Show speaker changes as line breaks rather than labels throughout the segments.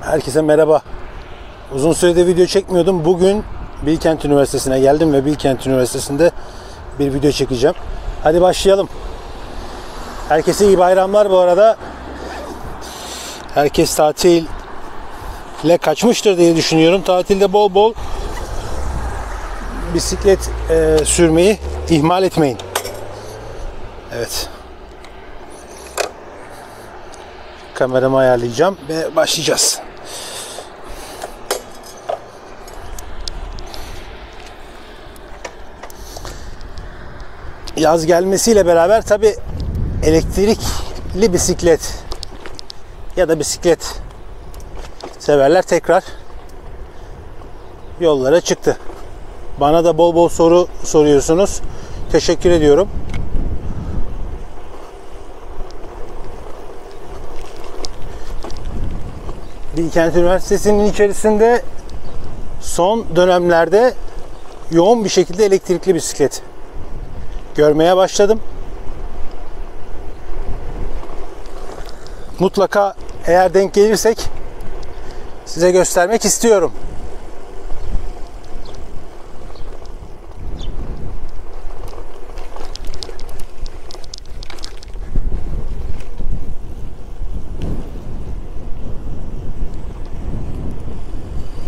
Herkese merhaba. Uzun süredir video çekmiyordum. Bugün Bilkent Üniversitesi'ne geldim ve Bilkent Üniversitesi'nde bir video çekeceğim. Hadi başlayalım. Herkese iyi bayramlar bu arada. Herkes tatil ile kaçmıştır diye düşünüyorum. Tatilde bol bol bisiklet e, sürmeyi ihmal etmeyin. Evet. Kameramı ayarlayacağım ve başlayacağız. Yaz gelmesiyle beraber tabi elektrikli bisiklet ya da bisiklet severler tekrar yollara çıktı. Bana da bol bol soru soruyorsunuz. Teşekkür ediyorum. Bilkent Üniversitesi'nin içerisinde son dönemlerde yoğun bir şekilde elektrikli bisiklet görmeye başladım. Mutlaka eğer denk gelirsek size göstermek istiyorum.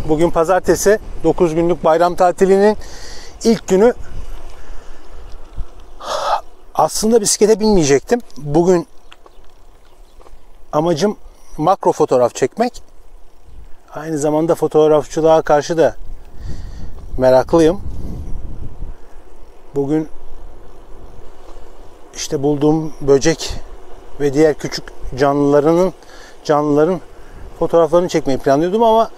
Bugün pazartesi 9 günlük bayram tatilinin ilk günü aslında bisiklete binmeyecektim. Bugün amacım makro fotoğraf çekmek. Aynı zamanda fotoğrafçılığa karşı da meraklıyım. Bugün işte bulduğum böcek ve diğer küçük canlılarının canlıların fotoğraflarını çekmeyi planlıyordum ama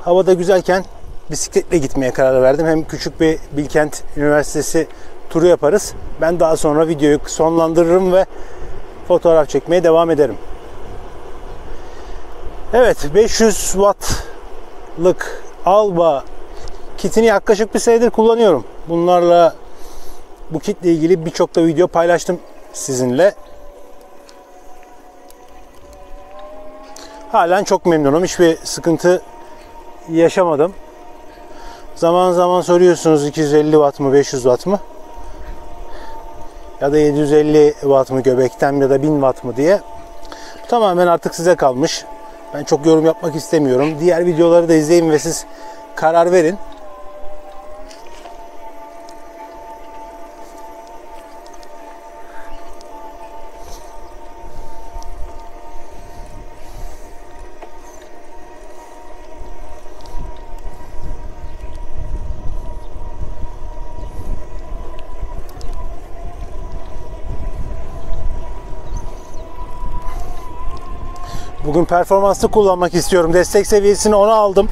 havada güzelken bisikletle gitmeye karar verdim. Hem küçük bir Bilkent Üniversitesi turu yaparız. Ben daha sonra videoyu sonlandırırım ve fotoğraf çekmeye devam ederim. Evet 500 wattlık Alba kitini yaklaşık bir senedir kullanıyorum. Bunlarla bu kitle ilgili birçok da video paylaştım sizinle. Halen çok memnunum. Hiçbir sıkıntı yaşamadım. Zaman zaman soruyorsunuz 250 watt mı 500 watt mı? Ya da 750 watt mı göbekten ya da 1000 watt mı diye. Tamamen artık size kalmış. Ben çok yorum yapmak istemiyorum. Diğer videoları da izleyin ve siz karar verin. Bugün performanslı kullanmak istiyorum. Destek seviyesini ona aldım.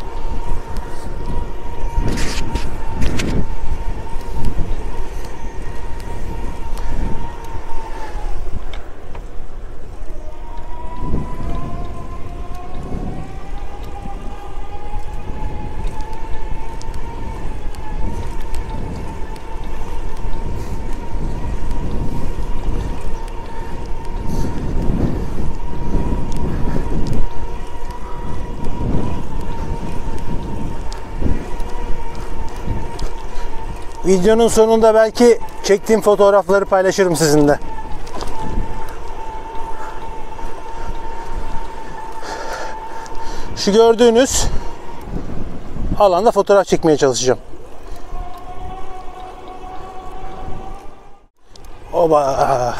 Videonun sonunda belki çektiğim fotoğrafları paylaşırım sizinle. Şu gördüğünüz alanda fotoğraf çekmeye çalışacağım. Oba.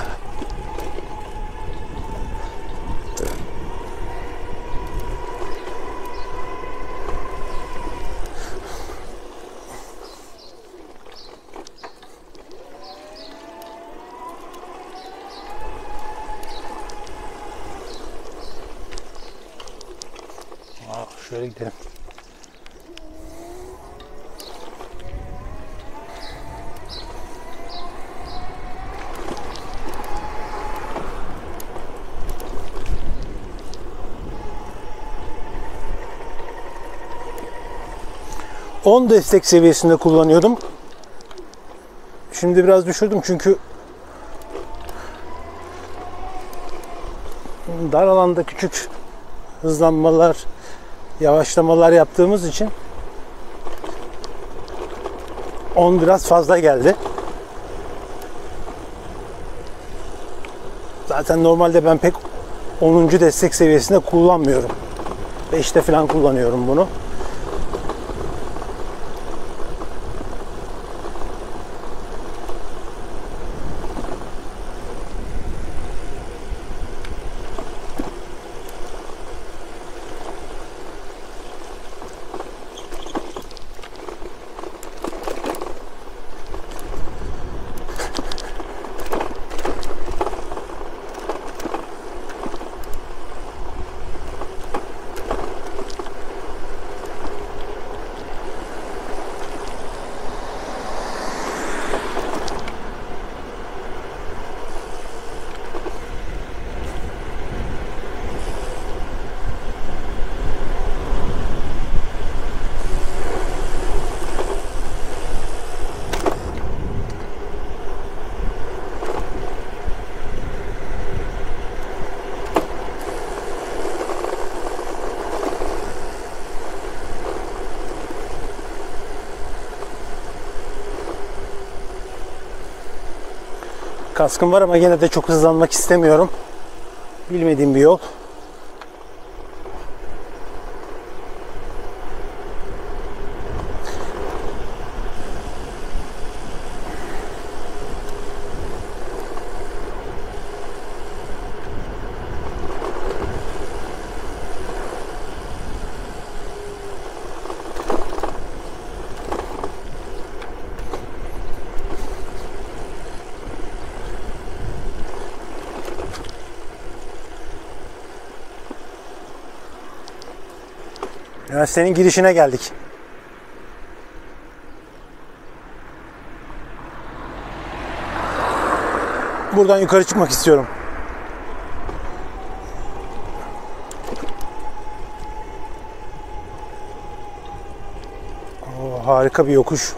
Şöyle gidelim. On destek seviyesinde kullanıyordum. Şimdi biraz düşürdüm çünkü dar alanda küçük hızlanmalar yavaşlamalar yaptığımız için 10 biraz fazla geldi. Zaten normalde ben pek 10. destek seviyesinde kullanmıyorum. 5'te falan kullanıyorum bunu. Kaskım var ama yine de çok hızlanmak istemiyorum. Bilmediğim bir yol. Üniversitenin girişine geldik. Buradan yukarı çıkmak istiyorum. Oo, harika bir yokuş.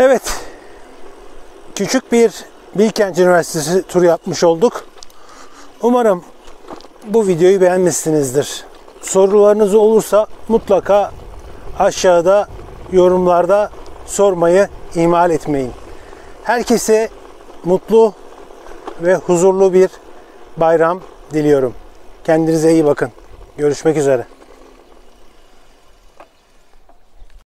Evet. Küçük bir Bilkent Üniversitesi turu yapmış olduk. Umarım bu videoyu beğenmişsinizdir. Sorularınız olursa mutlaka aşağıda yorumlarda sormayı ihmal etmeyin. Herkese mutlu ve huzurlu bir bayram diliyorum. Kendinize iyi bakın. Görüşmek üzere.